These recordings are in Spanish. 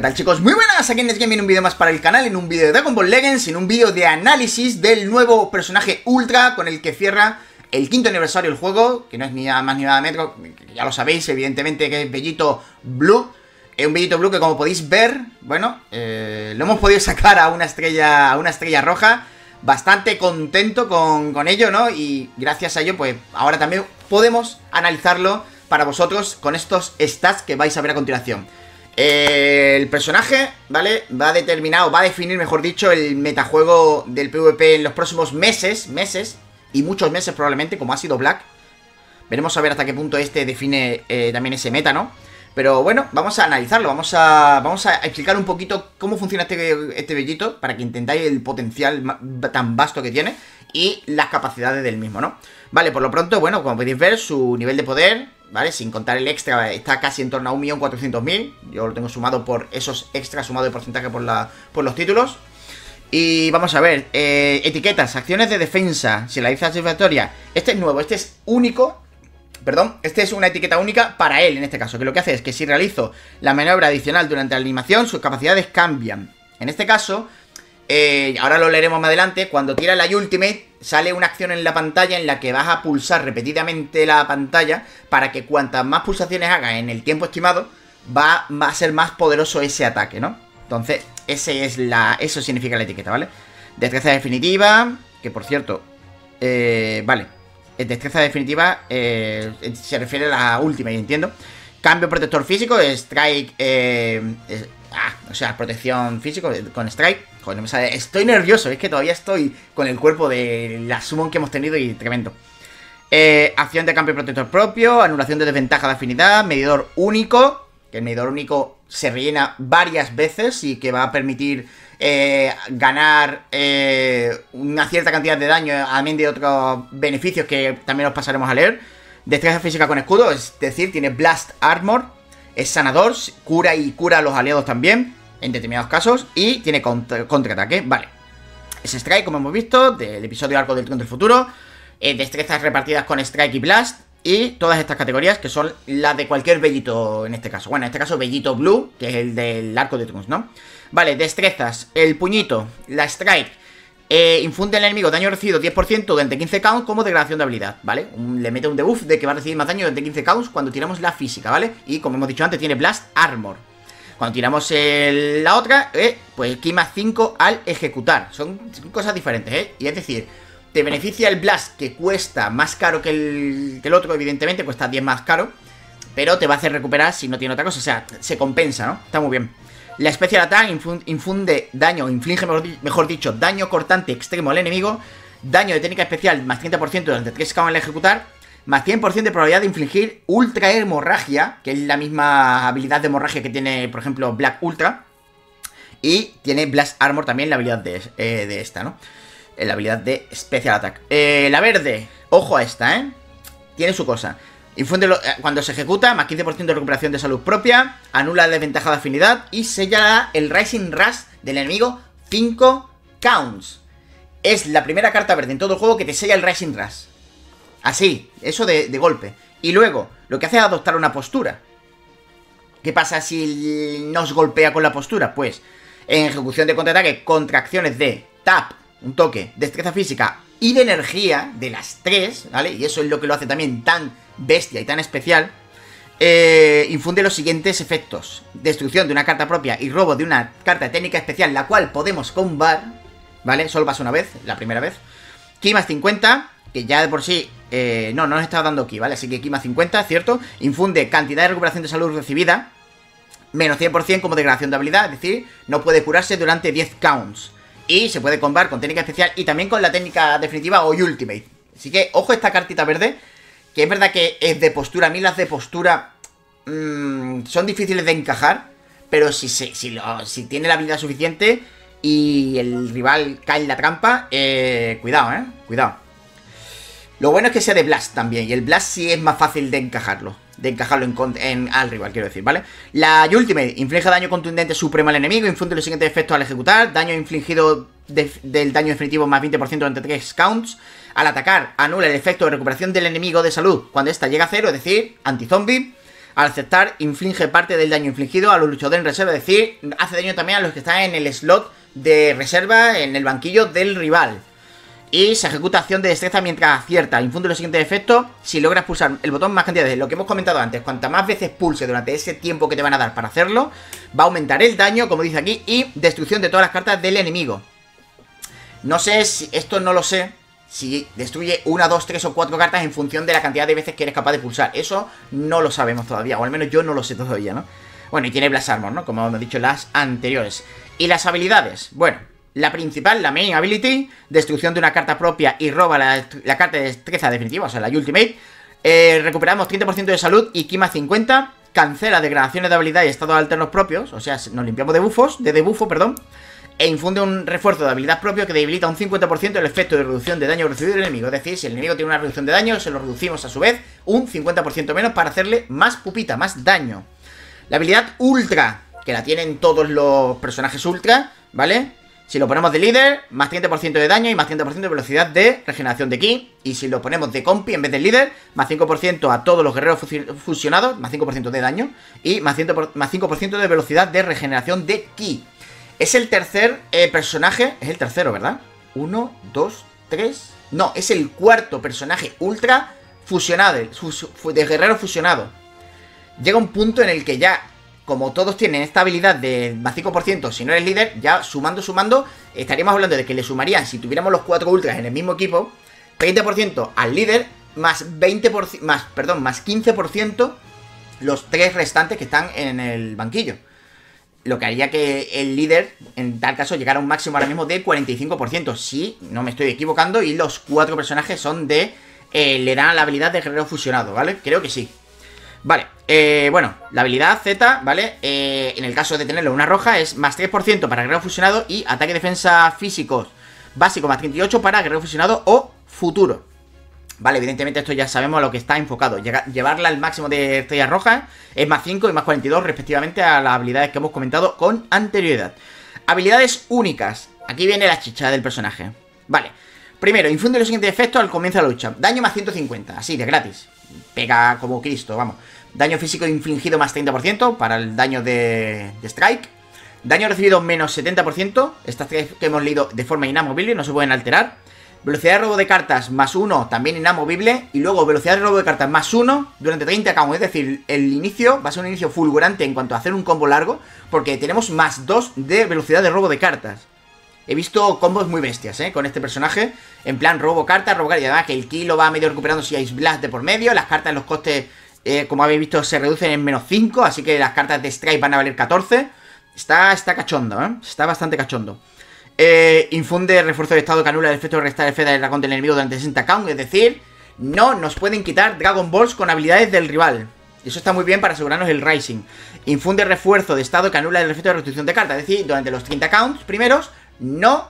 ¿qué tal chicos? Muy buenas, aquí en Gaming, un vídeo más para el canal, en un vídeo de Dragon Ball Legends, en un vídeo de análisis del nuevo personaje Ultra con el que cierra el quinto aniversario del juego, que no es ni nada más ni nada menos, ya lo sabéis, evidentemente que es Bellito Blue, es un Bellito Blue que como podéis ver, bueno, eh, lo hemos podido sacar a una estrella, a una estrella roja, bastante contento con, con ello, ¿no? Y gracias a ello, pues ahora también podemos analizarlo para vosotros con estos stats que vais a ver a continuación. El personaje, ¿vale? Va a determinar, va a definir, mejor dicho, el metajuego del PvP en los próximos meses, meses, y muchos meses probablemente, como ha sido Black. Veremos a ver hasta qué punto este define eh, también ese meta, ¿no? Pero bueno, vamos a analizarlo, vamos a, vamos a explicar un poquito cómo funciona este, este bellito para que entendáis el potencial tan vasto que tiene y las capacidades del mismo, ¿no? Vale, por lo pronto, bueno, como podéis ver, su nivel de poder ¿vale? Sin contar el extra, está casi en torno a 1.400.000. Yo lo tengo sumado por esos extras, sumado de porcentaje por, la, por los títulos. Y vamos a ver, eh, etiquetas, acciones de defensa, si la hice satisfactoria. Este es nuevo, este es único. Perdón, este es una etiqueta única para él en este caso, que lo que hace es que si realizo la maniobra adicional durante la animación, sus capacidades cambian. En este caso, eh, ahora lo leeremos más adelante, cuando tira la Ultimate sale una acción en la pantalla en la que vas a pulsar repetidamente la pantalla para que cuantas más pulsaciones hagas en el tiempo estimado, va, a ser más poderoso ese ataque, ¿no? Entonces, ese es la, eso significa la etiqueta, ¿vale? Destreza definitiva, que por cierto, eh, vale, destreza definitiva eh, se refiere a la última, y entiendo. Cambio protector físico, strike, eh, ah, o sea, protección físico con strike. Joder, me sale. Estoy nervioso, es que todavía estoy con el cuerpo de la summon que hemos tenido y tremendo. Eh, acción de cambio protector propio, anulación de desventaja de afinidad, medidor único, que el medidor único se rellena varias veces y que va a permitir eh, ganar eh, una cierta cantidad de daño, además de otros beneficios que también os pasaremos a leer. Destreza física con escudo, es decir, tiene Blast Armor, es sanador, cura y cura a los aliados también en determinados casos y tiene contraataque, vale. Es Strike, como hemos visto, del episodio Arco del Tron del Futuro, eh, destrezas repartidas con Strike y Blast, y todas estas categorías que son las de cualquier Bellito en este caso. Bueno, en este caso Bellito Blue, que es el del arco de Trunks, ¿no? Vale, destrezas, el puñito, la strike, eh, infunde al enemigo daño recibido 10% durante 15 counts como degradación de habilidad, ¿vale? le mete un debuff de que va a recibir más daño durante 15 counts cuando tiramos la física, ¿vale? Y como hemos dicho antes, tiene Blast Armor. Cuando tiramos la otra, eh, pues aquí más 5 al ejecutar. Son, cosas diferentes, ¿eh? Y es decir, te beneficia el Blast que cuesta más caro que el, que otro, evidentemente, cuesta 10 más caro. Pero te va a hacer recuperar si no tiene otra cosa. O sea, se compensa, ¿no? Está muy bien. La Special Attack infunde daño, inflige, mejor, dicho, daño cortante extremo al enemigo. Daño de técnica especial más 30% durante 3 k al ejecutar más 100% de probabilidad de infligir Ultra Hemorragia, que es la misma habilidad de hemorragia que tiene, por ejemplo, Black Ultra. Y tiene Blast Armor también la habilidad de, eh, esta, ¿no? Eh, la habilidad de Special Attack. Eh, la verde, ojo a esta, ¿eh? Tiene su cosa. Infunde cuando se ejecuta, más 15% de recuperación de salud propia, anula la desventaja de afinidad y sella el Rising Rush del enemigo 5 counts. Es la primera carta verde en todo el juego que te sella el Rising Rush. Así, eso de, golpe. Y luego, lo que hace es adoptar una postura. ¿Qué pasa si nos golpea con la postura? Pues en ejecución de contraataque, contracciones de tap, un toque, destreza física y de energía, de las tres, ¿vale? Y eso es lo que lo hace también tan bestia y tan especial. Eh, infunde los siguientes efectos. Destrucción de una carta propia y robo de una carta técnica especial, la cual podemos combar, ¿vale? Solo pasa una vez, la primera vez. Ki más 50, que ya de por sí eh, no, no nos está dando aquí, ¿vale? Así que más 50, ¿cierto? Infunde cantidad de recuperación de salud recibida, menos 100% como degradación de habilidad, es decir, no puede curarse durante 10 counts. Y se puede combar con técnica especial y también con la técnica definitiva o ultimate. Así que, ojo esta cartita verde, que es verdad que es de postura. A mí las de postura mmm, son difíciles de encajar, pero si, si, si tiene la habilidad suficiente y el rival cae en la trampa, eh, cuidado, ¿eh? Cuidado. Lo bueno es que sea de Blast también, y el Blast sí es más fácil de encajarlo. De encajarlo en, al rival, quiero decir, ¿vale? La Ultimate inflige daño contundente supremo al enemigo, infunde los siguientes efectos al ejecutar, daño infligido del daño definitivo más 20% durante 3 counts. Al atacar, anula el efecto de recuperación del enemigo de salud cuando ésta llega a cero, es decir, anti-zombie. Al aceptar, inflige parte del daño infligido a los luchadores en reserva, es decir, hace daño también a los que están en el slot de reserva en el banquillo del rival. Y se ejecuta acción de destreza mientras acierta. Infunde los siguientes efectos si logras pulsar el botón más cantidad de lo que hemos comentado antes. Cuanta más veces pulse durante ese tiempo que te van a dar para hacerlo, va a aumentar el daño, como dice aquí, y destrucción de todas las cartas del enemigo. No sé si esto no lo sé. Si destruye una, dos, tres o cuatro cartas en función de la cantidad de veces que eres capaz de pulsar. Eso no lo sabemos todavía, o al menos yo no lo sé todavía, ¿no? Bueno, y tiene Blast Armor, ¿no? Como hemos dicho las anteriores. Y las habilidades. Bueno, la principal, la main ability, destrucción de una carta propia y roba la, carta de destreza definitiva, o sea, la ultimate. Eh, recuperamos 30% de salud y Kima 50. Cancela degradaciones de habilidad y estados alternos propios, o sea, nos limpiamos de buffos, de debuffo, perdón. E infunde un refuerzo de habilidad propio que debilita un 50% el efecto de reducción de daño recibido del enemigo. Es decir, si el enemigo tiene una reducción de daño, se lo reducimos a su vez un 50% menos para hacerle más pupita, más daño. La habilidad Ultra, que la tienen todos los personajes Ultra, ¿vale? Si lo ponemos de líder, más 30% de daño y más 30% de velocidad de regeneración de ki. Y si lo ponemos de compi en vez de líder, más 5% a todos los guerreros fusionados, más 5% de daño. Y más 5%, de velocidad de regeneración de ki. Es el tercer eh, personaje, es el tercero, ¿verdad? Uno, dos, tres... No, es el cuarto personaje ultra fusionado, de guerrero fusionado. Llega un punto en el que ya como todos tienen esta habilidad de más 5%, si no eres líder, ya sumando, sumando, estaríamos hablando de que le sumarían, si tuviéramos los cuatro ultras en el mismo equipo, 20% al líder, más 20%, más, perdón, más 15% los tres restantes que están en el banquillo. Lo que haría que el líder, en tal caso, llegara a un máximo ahora mismo de 45%. Si no me estoy equivocando, y los cuatro personajes son de... Eh, le dan la habilidad de guerrero fusionado, ¿vale? Creo que sí. Vale, eh, bueno, la habilidad Z, ¿vale? Eh, en el caso de tenerlo una roja es más 3% para guerrero fusionado y ataque defensa físicos básico más 38 para guerrero fusionado o futuro. Vale, evidentemente esto ya sabemos a lo que está enfocado. llevarla al máximo de estrellas rojas es más 5 y más 42 respectivamente a las habilidades que hemos comentado con anterioridad. Habilidades únicas. Aquí viene la chicha del personaje. Vale. Primero, infunde los siguientes efectos al comienzo de la lucha. Daño más 150, así, de gratis pega como Cristo, vamos. Daño físico infligido más 30% para el daño de, Strike. Daño recibido menos 70%. Estas que hemos leído de forma inamovible, no se pueden alterar. Velocidad de robo de cartas más 1, también inamovible. Y luego velocidad de robo de cartas más 1 durante 30 counts. Es decir, el inicio va a ser un inicio fulgurante en cuanto a hacer un combo largo. Porque tenemos más 2 de velocidad de robo de cartas. He visto combos muy bestias, ¿eh? Con este personaje. En plan, robo cartas, robo cartas. Y además que el ki lo va medio recuperando si hay blast de por medio. Las cartas, los costes, eh, como habéis visto, se reducen en menos 5. Así que las cartas de strike van a valer 14. Está, está cachondo, ¿eh? Está bastante cachondo. Eh, infunde refuerzo de estado que anula el efecto de restar FEDA del dragón del enemigo durante 60 count. Es decir, no nos pueden quitar Dragon Balls con habilidades del rival. Eso está muy bien para asegurarnos el Rising. Infunde refuerzo de estado que anula el efecto de restricción de cartas. Es decir, durante los 30 counts primeros no,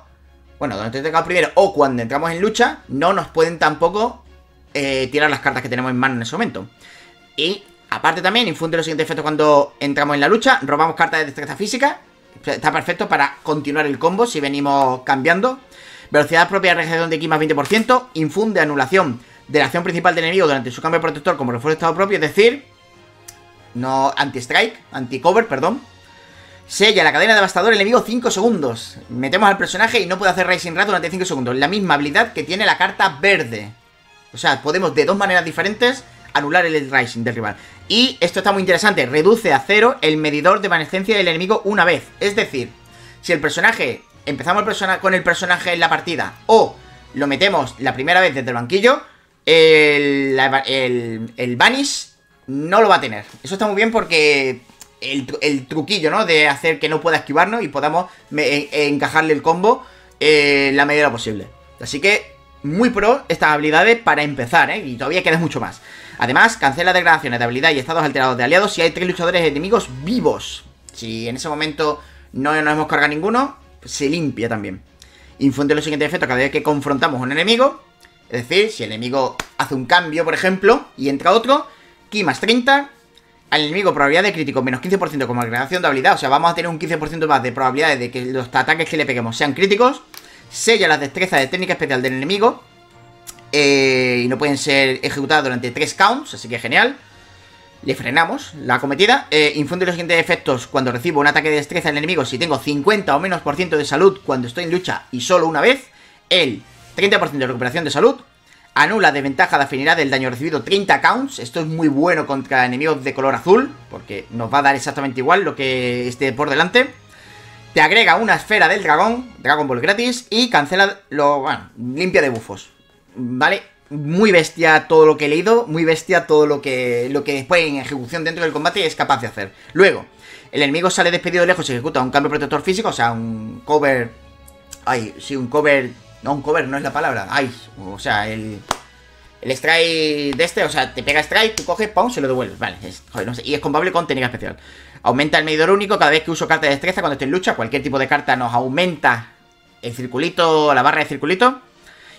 bueno, donde tengamos primero o cuando entramos en lucha, no nos pueden tampoco eh, tirar las cartas que tenemos en mano en ese momento. Y aparte también infunde los siguientes efectos cuando entramos en la lucha, robamos cartas de destreza física, está perfecto para continuar el combo si venimos cambiando. Velocidad propia de regeneración de ki más 20%, infunde anulación de la acción principal del enemigo durante su cambio de protector como refuerzo de estado propio, es decir, no anti-strike, anti-cover, perdón. Sella la cadena devastadora enemigo 5 segundos. Metemos al personaje y no puede hacer Rising Rat durante 5 segundos. La misma habilidad que tiene la carta verde. O sea, podemos de dos maneras diferentes anular el Rising del rival. Y esto está muy interesante. Reduce a cero el medidor de evanescencia del enemigo una vez. Es decir, si el personaje... Empezamos con el personaje en la partida o lo metemos la primera vez desde el banquillo, el, el, el Vanish no lo va a tener. Eso está muy bien porque el, truquillo, ¿no? De hacer que no pueda esquivarnos y podamos encajarle el combo en la medida posible. Así que, muy pro estas habilidades para empezar, ¿eh? Y todavía queda mucho más. Además, cancela degradaciones de habilidad y estados alterados de aliados si hay tres luchadores enemigos vivos. Si en ese momento no nos hemos cargado ninguno, se limpia también. Infunde los siguientes efectos cada vez que confrontamos un enemigo. Es decir, si el enemigo hace un cambio, por ejemplo, y entra otro, ki más 30, al enemigo probabilidad de crítico menos 15% como agregación de habilidad. O sea, vamos a tener un 15% más de probabilidades de que los ataques que le peguemos sean críticos. Sella las destrezas de técnica especial del enemigo. Eh, y no pueden ser ejecutadas durante 3 counts, así que genial. Le frenamos la cometida. Eh, infunde los siguientes efectos cuando recibo un ataque de destreza al enemigo si tengo 50 o menos por ciento de salud cuando estoy en lucha y solo una vez. El 30% de recuperación de salud. Anula desventaja de afinidad del daño recibido 30 counts. Esto es muy bueno contra enemigos de color azul, porque nos va a dar exactamente igual lo que esté por delante. Te agrega una esfera del dragón, Dragon Ball gratis, y cancela lo. Bueno, limpia de bufos. ¿Vale? muy bestia todo lo que he leído, muy bestia todo lo que, lo que después en ejecución dentro del combate es capaz de hacer. Luego, el enemigo sale despedido de lejos y ejecuta un cambio protector físico, o sea, un cover... Ay, sí, un cover... No, un cover no es la palabra. Ay, o sea, el... El strike de este, o sea, te pega strike, tú coges, pum, se lo devuelves. Vale, joder, no sé. Y es compatible con técnica especial. Aumenta el medidor único cada vez que uso carta de destreza cuando estoy en lucha. Cualquier tipo de carta nos aumenta el circulito, la barra de circulito.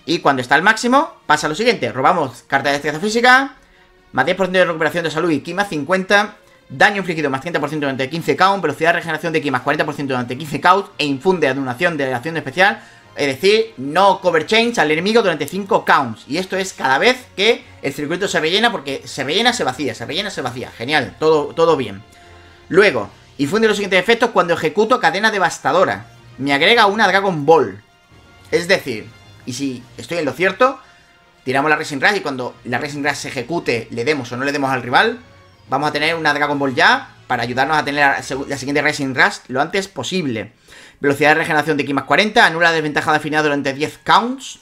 Y cuando está al máximo, pasa lo siguiente. Robamos carta de destreza física, más 10% de recuperación de salud y ki más 50, daño infligido más 30% durante 15 count, velocidad de regeneración de ki más 40% durante 15 count e infunde anunación de acción especial. Es decir, no cover change al enemigo durante 5 counts. Y esto es cada vez que el circuito se rellena, porque se rellena, se vacía, se rellena, se vacía. Genial, todo, todo bien. Luego, infunde los siguientes efectos cuando ejecuto cadena devastadora. Me agrega una Dragon Ball. Es decir, y si estoy en lo cierto, tiramos la Racing Rush y cuando la Racing Rush se ejecute, le demos o no le demos al rival, vamos a tener una Dragon Ball ya para ayudarnos a tener la, siguiente Racing Rush lo antes posible. Velocidad de regeneración de Ki más 40, anula la desventaja de durante 10 counts.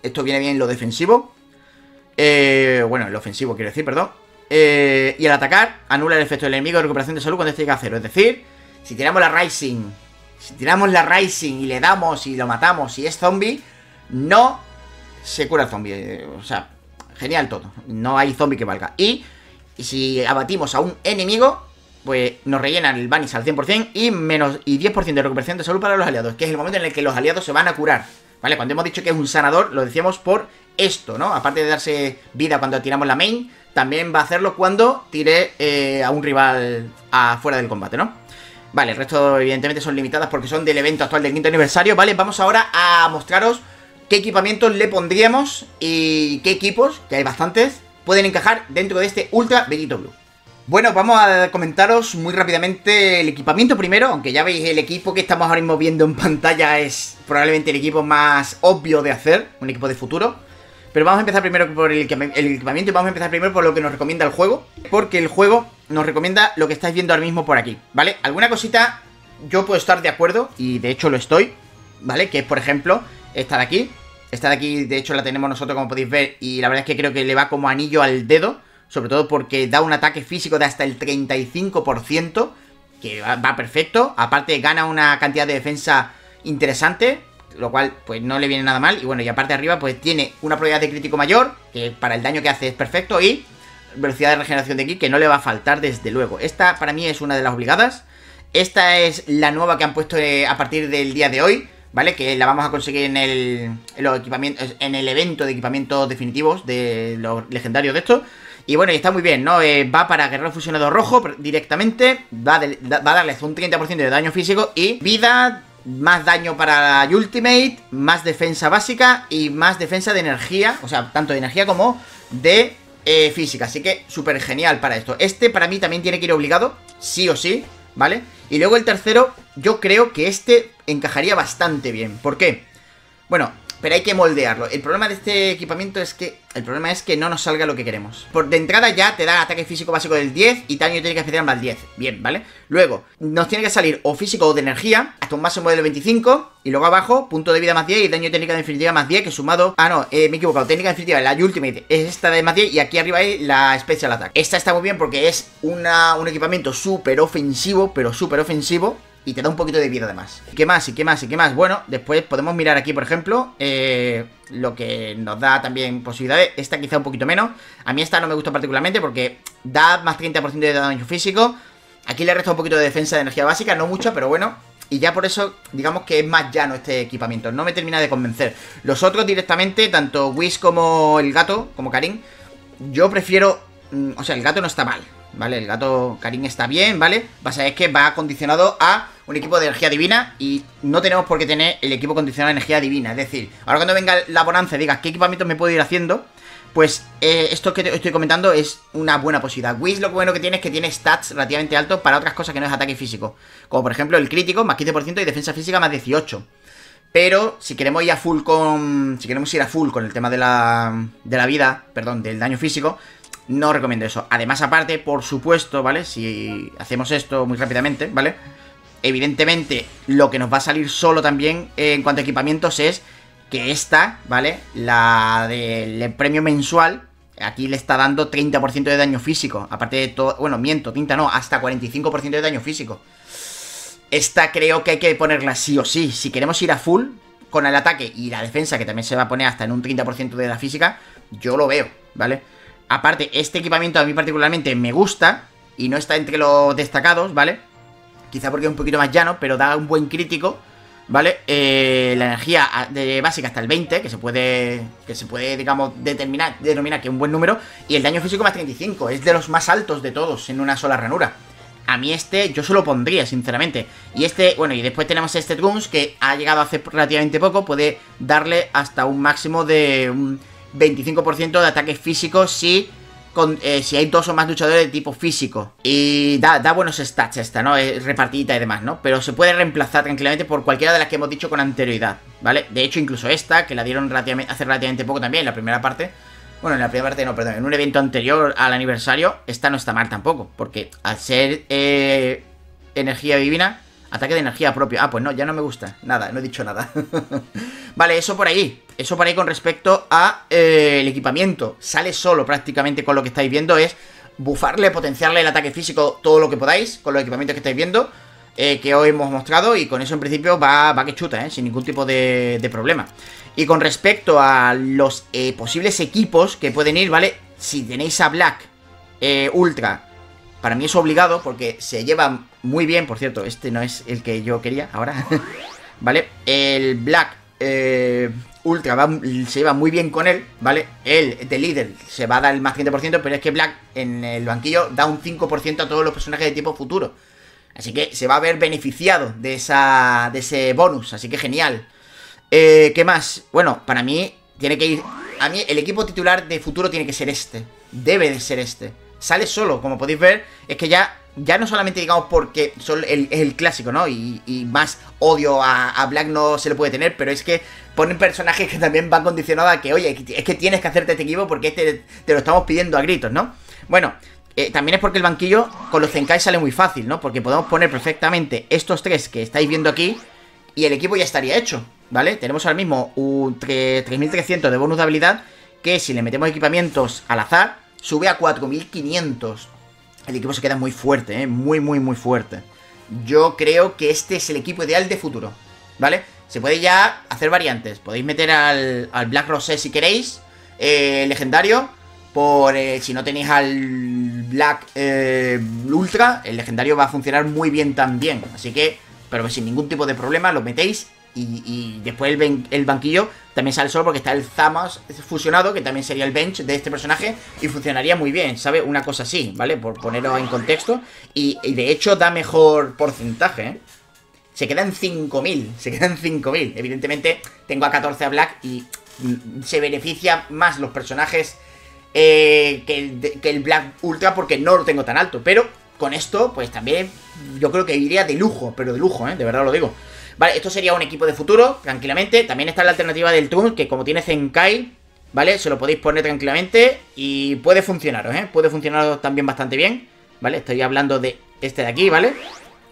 Esto viene bien en lo defensivo. Eh, bueno, en lo ofensivo quiero decir, perdón. Eh, y al atacar, anula el efecto del enemigo de recuperación de salud cuando este llega a cero. Es decir, si tiramos la Rising, si tiramos la Rising y le damos y lo matamos y es zombie, no se cura el zombie. Eh, o sea, genial todo. No hay zombie que valga. Y, si abatimos a un enemigo, pues nos rellenan el banis al 100% y, menos, y 10% de recuperación de salud para los aliados, que es el momento en el que los aliados se van a curar. ¿Vale? Cuando hemos dicho que es un sanador, lo decíamos por esto, ¿no? Aparte de darse vida cuando tiramos la main, también va a hacerlo cuando tire eh, a un rival afuera del combate, ¿no? Vale, el resto evidentemente son limitadas porque son del evento actual del quinto aniversario, ¿vale? Vamos ahora a mostraros qué equipamientos le pondríamos y qué equipos, que hay bastantes, pueden encajar dentro de este Ultra Vegito Blue. Bueno, vamos a comentaros muy rápidamente el equipamiento primero, aunque ya veis el equipo que estamos ahora mismo viendo en pantalla es probablemente el equipo más obvio de hacer, un equipo de futuro. Pero vamos a empezar primero por el, equipamiento y vamos a empezar primero por lo que nos recomienda el juego, porque el juego nos recomienda lo que estáis viendo ahora mismo por aquí, ¿vale? Alguna cosita yo puedo estar de acuerdo, y de hecho lo estoy, ¿vale? Que es, por ejemplo, esta de aquí, esta de aquí, de hecho, la tenemos nosotros, como podéis ver, y la verdad es que creo que le va como anillo al dedo, sobre todo porque da un ataque físico de hasta el 35%, que va, perfecto. Aparte, gana una cantidad de defensa interesante, lo cual, pues, no le viene nada mal. Y bueno, y aparte arriba, pues, tiene una probabilidad de crítico mayor, que para el daño que hace es perfecto, y velocidad de regeneración de ki, que no le va a faltar, desde luego. Esta, para mí, es una de las obligadas. Esta es la nueva que han puesto eh, a partir del día de hoy. ¿vale? Que la vamos a conseguir en el, en los equipamientos, en el evento de equipamientos definitivos de los legendarios de esto. Y bueno, y está muy bien, ¿no? Eh, va para guerrero fusionado rojo directamente, va, va a darles un 30% de daño físico y vida, más daño para la Ultimate, más defensa básica y más defensa de energía, o sea, tanto de energía como de eh, física. Así que súper genial para esto. Este para mí también tiene que ir obligado, sí o sí, ¿vale? Y luego el tercero, yo creo que este encajaría bastante bien. ¿Por qué? Bueno, pero hay que moldearlo. El problema de este equipamiento es que... El problema es que no nos salga lo que queremos. Por de entrada ya te da ataque físico básico del 10 y daño técnica especial más 10. Bien, ¿vale? Luego, nos tiene que salir o físico o de energía, hasta un máximo del 25. Y luego abajo, punto de vida más 10 y daño técnica definitiva más 10, que sumado... Ah, no, eh, me he equivocado. Técnica definitiva, la Ultimate es esta de más 10 y aquí arriba hay la Special Attack. Esta está muy bien porque es una, un equipamiento súper ofensivo, pero súper ofensivo y te da un poquito de vida además. ¿Y qué más? ¿Y qué más? ¿Y qué más? Bueno, después podemos mirar aquí, por ejemplo, eh, lo que nos da también posibilidades. Esta quizá un poquito menos. A mí esta no me gusta particularmente porque da más 30% de daño físico. Aquí le resta un poquito de defensa de energía básica, no mucho, pero bueno. Y ya por eso, digamos que es más llano este equipamiento. No me termina de convencer. Los otros directamente, tanto Whis como el gato, como Karim, yo prefiero... Mm, o sea, el gato no está mal. ¿Vale? El gato Karim está bien, ¿vale? Pasa es que va condicionado a un equipo de energía divina y no tenemos por qué tener el equipo condicionado a energía divina. Es decir, ahora cuando venga la bonanza y digas qué equipamiento me puedo ir haciendo, pues eh, esto que te estoy comentando es una buena posibilidad. Whis lo bueno que tiene es que tiene stats relativamente altos para otras cosas que no es ataque físico. Como por ejemplo el crítico, más 15% y defensa física más 18%. Pero si queremos ir a full con. Si queremos ir a full con el tema de la. de la vida, perdón, del daño físico, no recomiendo eso. Además, aparte, por supuesto, ¿vale? Si hacemos esto muy rápidamente, ¿vale? Evidentemente, lo que nos va a salir solo también en cuanto a equipamientos es que esta, ¿vale? La del premio mensual, aquí le está dando 30% de daño físico. Aparte de todo, bueno, miento, tinta no, hasta 45% de daño físico. Esta creo que hay que ponerla sí o sí. Si queremos ir a full con el ataque y la defensa, que también se va a poner hasta en un 30% de la física, yo lo veo, ¿vale? Aparte, este equipamiento a mí particularmente me gusta y no está entre los destacados, ¿vale? Quizá porque es un poquito más llano, pero da un buen crítico, ¿vale? Eh, la energía de básica hasta el 20, que se puede, que se puede, digamos, determinar, denominar que es un buen número, y el daño físico más 35, es de los más altos de todos en una sola ranura. A mí este yo se lo pondría, sinceramente. Y este, bueno, y después tenemos este Truns que ha llegado hace relativamente poco. Puede darle hasta un máximo de 25% de ataque físico si, con, eh, si hay dos o más luchadores de tipo físico. Y da, da buenos stats esta, ¿no? Es repartida y demás, ¿no? Pero se puede reemplazar tranquilamente por cualquiera de las que hemos dicho con anterioridad, ¿vale? De hecho, incluso esta, que la dieron hace relativamente poco también, en la primera parte bueno, en la primera parte no, perdón. En un evento anterior al aniversario, esta no está mal tampoco. Porque al ser eh, energía divina, ataque de energía propia. Ah, pues no, ya no me gusta. Nada, no he dicho nada. vale, eso por ahí. Eso por ahí con respecto a eh, el equipamiento. Sale solo prácticamente con lo que estáis viendo. Es bufarle, potenciarle el ataque físico todo lo que podáis con los equipamientos que estáis viendo. Eh, que hoy hemos mostrado y con eso en principio va, va que chuta, ¿eh? sin ningún tipo de, de problema. Y con respecto a los eh, posibles equipos que pueden ir, ¿vale? Si tenéis a Black Ultra, para mí es obligado porque se lleva muy bien, por cierto, este no es el que yo quería ahora, ¿vale? El Black eh, Ultra se lleva muy bien con él, ¿vale? Él, de líder, se va a dar el más 100%, pero es que Black en el banquillo da un 5% a todos los personajes de tipo futuro. Así que se va a ver beneficiado de, esa, de ese bonus, así que genial. Eh, ¿Qué más? Bueno, para mí tiene que ir... A mí el equipo titular de futuro tiene que ser este. Debe de ser este. Sale solo, como podéis ver, es que ya ya no solamente digamos porque el, es el clásico, ¿no? Y, más odio a, Black no se le puede tener, pero es que ponen personajes que también van condicionados a que, oye, es que tienes que hacerte este equipo porque este te lo estamos pidiendo a gritos, ¿no? Bueno, eh, también es porque el banquillo con los Zenkai sale muy fácil, ¿no? Porque podemos poner perfectamente estos tres que estáis viendo aquí y el equipo ya estaría hecho. ¿vale? Tenemos ahora mismo un 3300 de bonus de habilidad que si le metemos equipamientos al azar, sube a 4500. El equipo se queda muy fuerte, ¿eh? Muy, muy, muy fuerte. Yo creo que este es el equipo ideal de futuro, ¿vale? Se puede ya hacer variantes. Podéis meter al, Black Rose si queréis, eh, legendario. Por eh, si no tenéis al Black eh, Ultra, el legendario va a funcionar muy bien también. Así que, pero sin ningún tipo de problema, lo metéis y, después el, banquillo también sale solo porque está el Zamas fusionado, que también sería el bench de este personaje, y funcionaría muy bien, ¿sabe? Una cosa así, ¿vale? Por ponerlo en contexto. Y, de hecho da mejor porcentaje, ¿eh? Se queda en 5.000, se queda en 5.000. Evidentemente tengo a 14 a Black y mm, se beneficia más los personajes eh, que, el, que el Black Ultra porque no lo tengo tan alto. Pero con esto, pues también yo creo que iría de lujo, pero de lujo, ¿eh? De verdad lo digo. Vale, esto sería un equipo de futuro, tranquilamente. También está la alternativa del Trunks, que como tiene Zenkai, ¿vale? Se lo podéis poner tranquilamente y puede funcionar, ¿eh? Puede funcionar también bastante bien, ¿vale? Estoy hablando de este de aquí, ¿vale?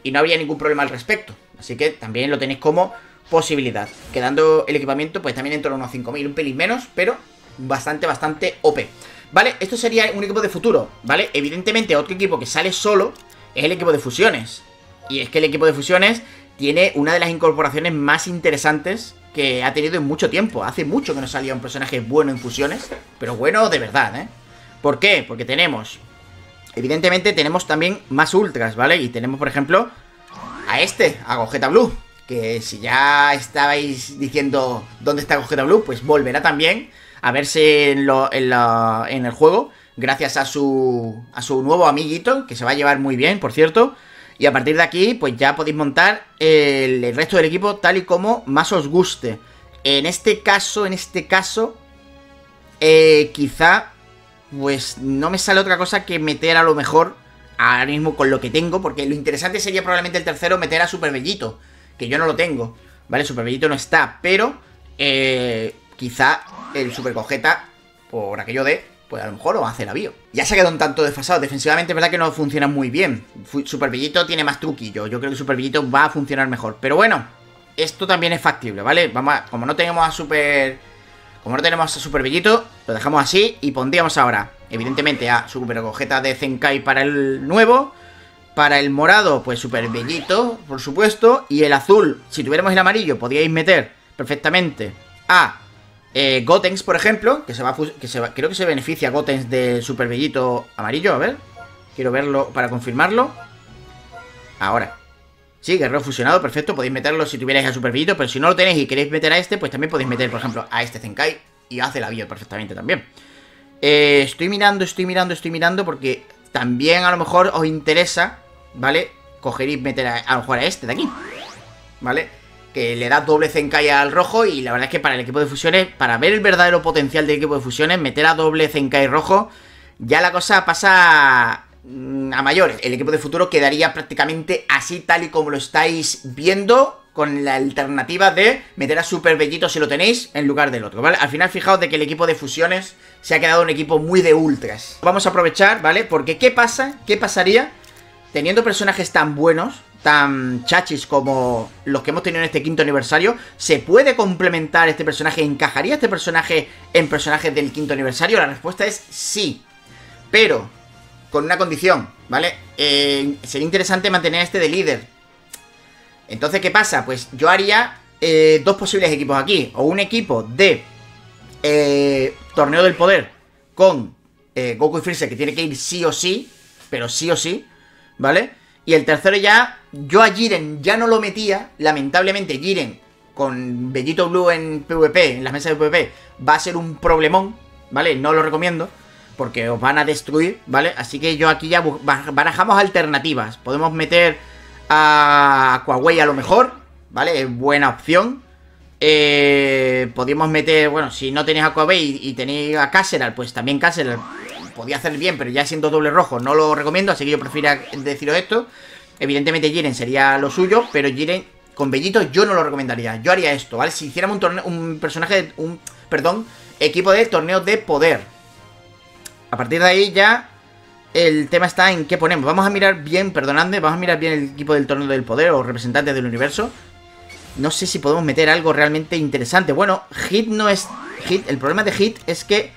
Y no habría ningún problema al respecto. Así que también lo tenéis como posibilidad. Quedando el equipamiento, pues también en torno a unos 5.000, un pelín menos, pero bastante, bastante OP. ¿Vale? Esto sería un equipo de futuro, ¿vale? Evidentemente otro equipo que sale solo es el equipo de fusiones. Y es que el equipo de fusiones tiene una de las incorporaciones más interesantes que ha tenido en mucho tiempo. Hace mucho que no salía un personaje bueno en fusiones, pero bueno de verdad, ¿eh? ¿Por qué? Porque tenemos... Evidentemente tenemos también más ultras, ¿vale? Y tenemos, por ejemplo, a este, a Gogeta Blue. Que si ya estabais diciendo dónde está Gogeta Blue, pues volverá también a verse en, en el juego. Gracias a su, a su nuevo amiguito, que se va a llevar muy bien, por cierto. Y a partir de aquí, pues ya podéis montar el, resto del equipo tal y como más os guste. En este caso, en este caso, eh, quizá, pues no me sale otra cosa que meter a lo mejor, ahora mismo con lo que tengo, porque lo interesante sería probablemente el tercero meter a Super Bellito, que yo no lo tengo, ¿vale? Super Bellito no está, pero eh, quizá el Super Cogeta, por aquello de, pues a lo mejor lo hace la bio. Ya se ha quedado un tanto desfasado. Defensivamente es verdad que no funciona muy bien. Super Bellito tiene más truquillo. Yo creo que Super Bellito va a funcionar mejor. Pero bueno, esto también es factible, ¿vale? Vamos a, como no tenemos a Super... Como no tenemos a Super Bellito, lo dejamos así y pondríamos ahora, evidentemente, a Super Cogeta de Zenkai para el nuevo. Para el morado, pues Super Bellito, por supuesto. Y el azul, si tuviéramos el amarillo, podríais meter perfectamente a eh, Gotenks, por ejemplo, que se va que se creo que se beneficia Gotenks del Super Bellito amarillo, a ver. Quiero verlo para confirmarlo. Ahora. Sí, guerrero fusionado, perfecto. Podéis meterlo si tuvierais a Super Bellito, pero si no lo tenéis y queréis meter a este, pues también podéis meter, por ejemplo, a este Zenkai y hace la bio perfectamente también. Eh, estoy mirando, estoy mirando, estoy mirando porque también a lo mejor os interesa, ¿vale? Coger y meter a lo mejor a este de aquí, ¿vale? Que le da doble Zenkai al rojo y la verdad es que para el equipo de fusiones, para ver el verdadero potencial del equipo de fusiones, meter a doble Zenkai rojo, ya la cosa pasa mm, a mayores. El equipo de futuro quedaría prácticamente así tal y como lo estáis viendo con la alternativa de meter a Super Bellito si lo tenéis en lugar del otro, ¿vale? Al final fijaos de que el equipo de fusiones se ha quedado un equipo muy de ultras. Vamos a aprovechar, ¿vale? Porque ¿qué pasa? ¿Qué pasaría teniendo personajes tan buenos tan chachis como los que hemos tenido en este quinto aniversario, ¿se puede complementar este personaje? ¿Encajaría este personaje en personajes del quinto aniversario? La respuesta es sí. Pero, con una condición, ¿vale? Eh, sería interesante mantener este de líder. Entonces, ¿qué pasa? Pues yo haría eh, dos posibles equipos aquí. O un equipo de eh, Torneo del Poder con Goku y Freezer, que tiene que ir sí o sí, pero sí o sí, ¿vale? Y el tercero ya, yo a Jiren ya no lo metía. Lamentablemente Jiren con Bellito Blue en PvP, en las mesas de PvP, va a ser un problemón, ¿vale? No lo recomiendo. Porque os van a destruir, ¿vale? Así que yo aquí ya barajamos alternativas. Podemos meter a Huawei a lo mejor, ¿vale? Es buena opción. Eh, meter, bueno, si no tenéis a Huawei y, tenéis a Caseral, pues también Caseral podía hacer bien, pero ya siendo doble rojo no lo recomiendo, así que yo prefiero deciros esto. Evidentemente Jiren sería lo suyo, pero Jiren con Bellito yo no lo recomendaría. Yo haría esto, ¿vale? Si hiciéramos un, torneo, un personaje, un, perdón, equipo de torneo de poder. A partir de ahí ya el tema está en qué ponemos. Vamos a mirar bien, perdonadme, vamos a mirar bien el equipo del torneo del poder o representantes del universo. No sé si podemos meter algo realmente interesante. Bueno, Hit no es... Hit, el problema de Hit es que...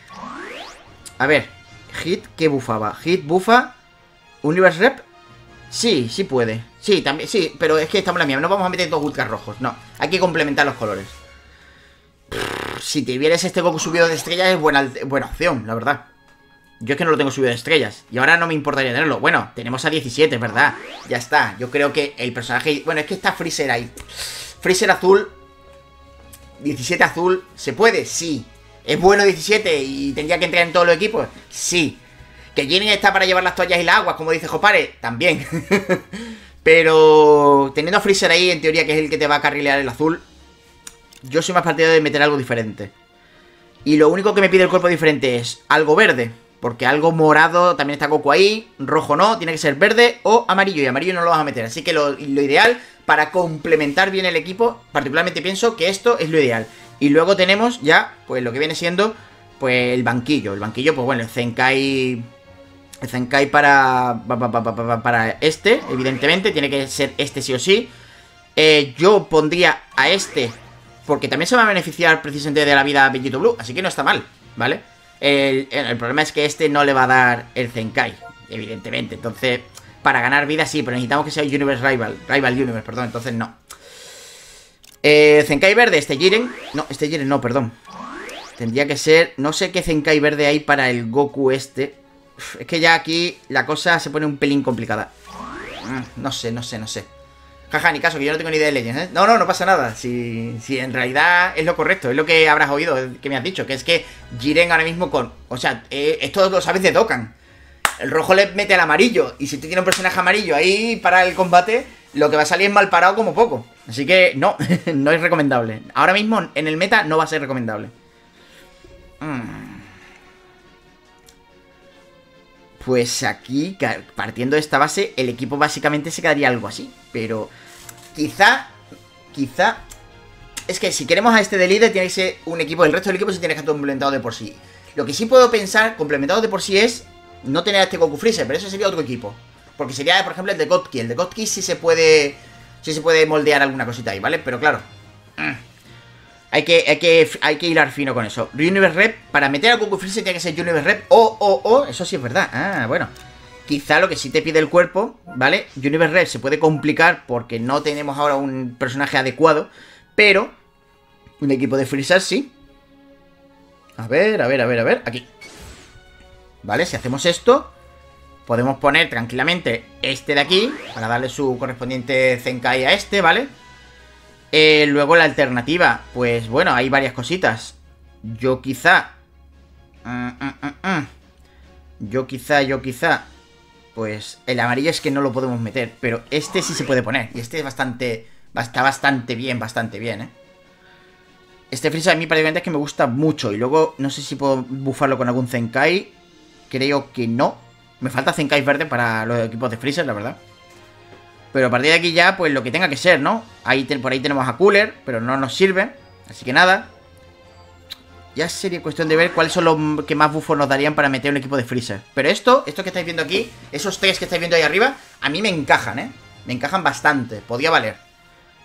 A ver, Hit, ¿qué bufaba? Hit, bufa. Universe Rep. Sí, sí puede. Sí, también, sí, pero es que estamos la misma. No vamos a meter dos ultras rojos. No, hay que complementar los colores. si te vieres este Goku subido de estrellas es buena, buena opción, la verdad. Yo es que no lo tengo subido de estrellas. Y ahora no me importaría tenerlo. Bueno, tenemos a 17, ¿verdad? Ya está. Yo creo que el personaje... Bueno, es que está Freezer ahí. Freezer azul. 17 azul. ¿Se puede? Sí. ¿Es bueno 17 y tendría que entrar en todos los equipos? Sí. ¿Que Jiren está para llevar las toallas y las aguas, como dice Jopare? También. Pero teniendo a Freezer ahí, en teoría, que es el que te va a carrilear el azul, yo soy más partidario de meter algo diferente. Y lo único que me pide el cuerpo diferente es algo verde. Porque algo morado también está Goku ahí, rojo no, tiene que ser verde o amarillo. Y amarillo no lo vas a meter. Así que lo, lo ideal para complementar bien el equipo, particularmente pienso que esto es lo ideal. Y luego tenemos ya, pues lo que viene siendo, pues el banquillo. El banquillo, pues bueno, el Zenkai... Zenkai para, para, este, evidentemente, tiene que ser este sí o sí. Eh, yo pondría a este, porque también se va a beneficiar precisamente de la vida Bellito Blue, así que no está mal, ¿vale? El, el, problema es que este no le va a dar el Zenkai, evidentemente. Entonces, para ganar vida sí, pero necesitamos que sea Universe Rival, Rival Universe, perdón, entonces no. Eh, Zenkai verde, este Jiren. No, este Jiren no, perdón. Tendría que ser... No sé qué Zenkai verde hay para el Goku este. Es que ya aquí la cosa se pone un pelín complicada. Mm, no sé, no sé, no sé. Jaja, ni caso, que yo no tengo ni idea de Legends, ¿eh? No, no, no pasa nada. Si, si en realidad es lo correcto, es lo que habrás oído, que me has dicho, que es que Jiren ahora mismo con... O sea, eh, esto lo sabes de Dokkan. El rojo le mete al amarillo, y si tú tienes un personaje amarillo ahí para el combate, lo que va a salir es mal parado como poco. Así que no, no es recomendable. Ahora mismo en el meta no va a ser recomendable. Mm. Pues aquí, partiendo de esta base, el equipo básicamente se quedaría algo así. Pero quizá, quizá... Es que si queremos a este de líder, tiene que ser un equipo, el resto del equipo se tiene que estar complementado de por sí. Lo que sí puedo pensar, complementado de por sí, es no tener a este Goku Freezer, pero eso sería otro equipo. Porque sería, por ejemplo, el de Godki. El de Godki sí se puede. Sí se puede moldear alguna cosita ahí, ¿vale? Pero claro. Hay que, hay que, hay que hilar fino con eso. Universe Rep, para meter a Goku Freezer tiene que ser Universe Rep o, o, o. Eso sí es verdad. Ah, bueno. Quizá lo que sí te pide el cuerpo, ¿vale? Universe Rep se puede complicar porque no tenemos ahora un personaje adecuado. Pero. Un equipo de Freezer sí. A ver, a ver, a ver, a ver. Aquí. ¿Vale? Si hacemos esto, podemos poner tranquilamente este de aquí, para darle su correspondiente Zenkai a este, ¿vale? Eh, luego la alternativa, pues bueno, hay varias cositas. Yo quizá... Mm, mm, mm, yo quizá, yo quizá... Pues el amarillo es que no lo podemos meter, pero este sí se puede poner. Y este es bastante... Está bastante bien, bastante bien, ¿eh? Este Freezer a mí prácticamente es que me gusta mucho. Y luego no sé si puedo bufarlo con algún Zenkai. Creo que no. Me falta Zenkai verde para los equipos de Freezer, la verdad. Pero a partir de aquí ya, pues lo que tenga que ser, ¿no? Ahí por ahí tenemos a Cooler, pero no nos sirve. Así que nada. Ya sería cuestión de ver cuáles son los que más bufos nos darían para meter un equipo de Freezer. Pero esto, esto que estáis viendo aquí, esos tres que estáis viendo ahí arriba, a mí me encajan, ¿eh? Me encajan bastante, podía valer.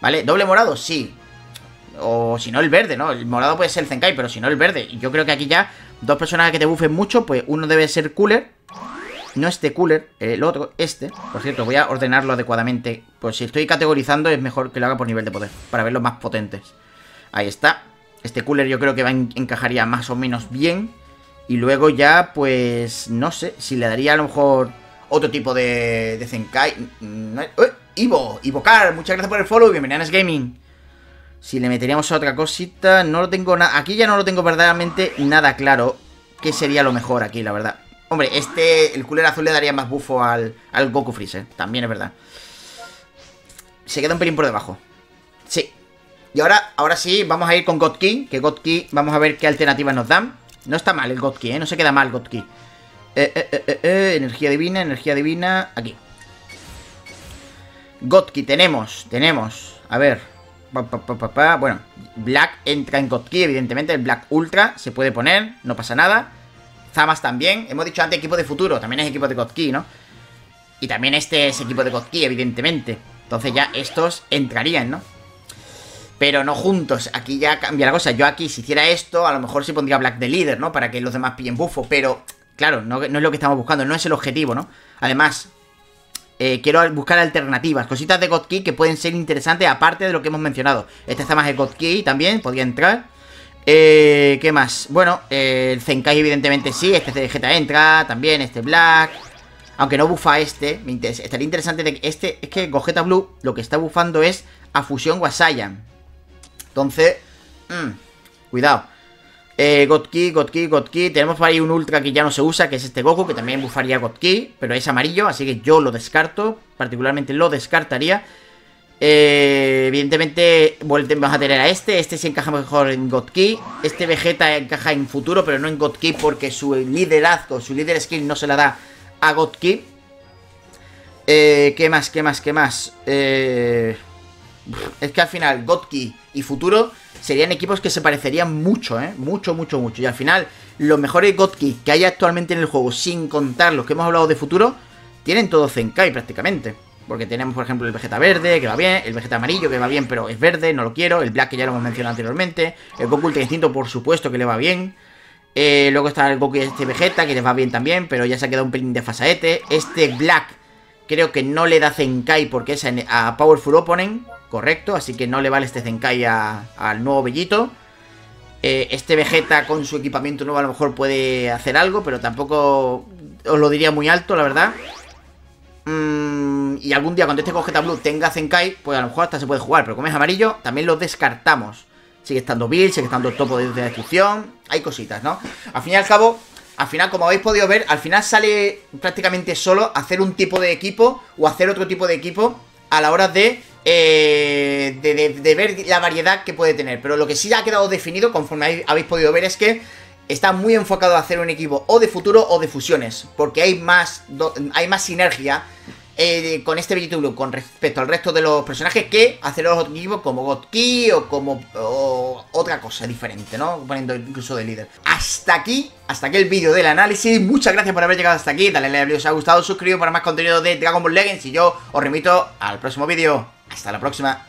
¿Vale? ¿Doble morado? Sí. O si no el verde, ¿no? El morado puede ser el Zenkai, pero si no el verde. Yo creo que aquí ya dos personajes que te bufen mucho, pues uno debe ser Cooler. No este Cooler, el otro, este. Por cierto, voy a ordenarlo adecuadamente. Pues si estoy categorizando es mejor que lo haga por nivel de poder, para verlos más potentes. Ahí está. Este Cooler yo creo que va encajaría más o menos bien. Y luego ya, pues, no sé, si le daría a lo mejor otro tipo de, de Zenkai. No, Ivo, Ivocar, muchas gracias por el follow, bienvenido a Gaming. Si le meteríamos a otra cosita, no lo tengo nada. Aquí ya no lo tengo verdaderamente nada claro. ¿Qué sería lo mejor aquí, la verdad? Hombre, este, el cooler azul le daría más bufo al, al Goku Freezer. También es verdad. Se queda un pelín por debajo. Sí. Y ahora, ahora sí, vamos a ir con God Key. Que God Key, vamos a ver qué alternativas nos dan. No está mal el God Key, ¿eh? No se queda mal God Key. Eh, eh, eh, eh, eh energía divina, energía divina. Aquí. God Key, tenemos, tenemos. A ver, bueno, Black entra en Godkey, evidentemente. El Black Ultra se puede poner, no pasa nada. Zamas también. Hemos dicho antes equipo de futuro, también es equipo de Godkey, ¿no? Y también este es equipo de Godkey, evidentemente. Entonces ya estos entrarían, ¿no? Pero no juntos. Aquí ya cambia la cosa. Yo aquí, si hiciera esto, a lo mejor sí pondría Black de líder, ¿no? Para que los demás pillen bufo. Pero, claro, no, es lo que estamos buscando, no es el objetivo, ¿no? Además, eh, quiero buscar alternativas, cositas de Godkey que pueden ser interesantes aparte de lo que hemos mencionado. Este está más de Godkey también, podría entrar. Eh, ¿Qué más? Bueno, eh, el Zenkai evidentemente sí, este Vegeta entra, también este Black. Aunque no bufa este, me estaría interesante de que este, es que Gogeta Blue lo que está bufando es a Fusión Wasayan. Entonces, mmm, cuidado. Eh, Godki, Godki, Godki. Tenemos por ahí un ultra que ya no se usa, que es este Goku, que también bufaría Godki, pero es amarillo, así que yo lo descarto. Particularmente lo descartaría. Eh, evidentemente, volvemos a tener a este. Este se encaja mejor en Godki. Este Vegeta encaja en futuro, pero no en Godki porque su liderazgo, su líder skill no se la da a Godki. Eh, ¿Qué más? ¿Qué más? ¿Qué más? Eh, es que al final, Godki y futuro serían equipos que se parecerían mucho, ¿eh? Mucho, mucho, mucho. Y al final, los mejores Godki que hay actualmente en el juego, sin contar los que hemos hablado de futuro, tienen todo Zenkai prácticamente. Porque tenemos, por ejemplo, el Vegeta verde, que va bien, el Vegeta amarillo, que va bien, pero es verde, no lo quiero, el Black, que ya lo hemos mencionado anteriormente, el Goku Ultra Instinto, por supuesto, que le va bien. Eh, luego está el Goku y este Vegeta, que les va bien también, pero ya se ha quedado un pelín de fasaete. Este Black, creo que no le da Zenkai porque es a Powerful Opponent, correcto, así que no le vale este Zenkai al nuevo Bellito. Eh, este Vegeta con su equipamiento nuevo a lo mejor puede hacer algo, pero tampoco os lo diría muy alto, la verdad. Mm, y algún día cuando este Gogeta Blue tenga Zenkai, pues a lo mejor hasta se puede jugar, pero como es amarillo, también lo descartamos. Sigue estando Bill, sigue estando Topo de destrucción, hay cositas, ¿no? Al fin y al cabo, al final, como habéis podido ver, al final sale prácticamente solo hacer un tipo de equipo o hacer otro tipo de equipo a la hora de eh, de, ver la variedad que puede tener. Pero lo que sí ha quedado definido, conforme habéis podido ver, es que está muy enfocado a hacer un equipo o de futuro o de fusiones, porque hay más, hay más sinergia eh, con este Blue con respecto al resto de los personajes que hacer los equipos como God Key o como otra cosa diferente, ¿no? Poniendo incluso de líder. Hasta aquí, hasta aquí el vídeo del análisis. Muchas gracias por haber llegado hasta aquí. Dale like si os ha gustado, suscribiros para más contenido de Dragon Ball Legends y yo os remito al próximo vídeo. Hasta la próxima.